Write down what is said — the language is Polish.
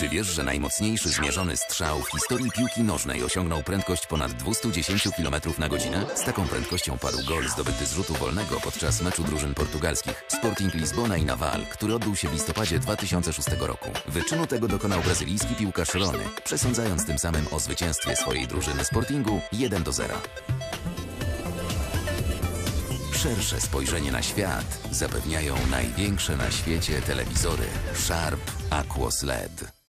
Czy wiesz, że najmocniejszy zmierzony strzał w historii piłki nożnej osiągnął prędkość ponad 210 km na godzinę? Z taką prędkością padł gol zdobyty z rzutu wolnego podczas meczu drużyn portugalskich Sporting Lizbona i Naval, który odbył się w listopadzie 2006 roku. Wyczynu tego dokonał brazylijski piłkarz Rony, przesądzając tym samym o zwycięstwie swojej drużyny Sportingu 1 do 0. Szersze spojrzenie na świat zapewniają największe na świecie telewizory Sharp Aquos LED.